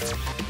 you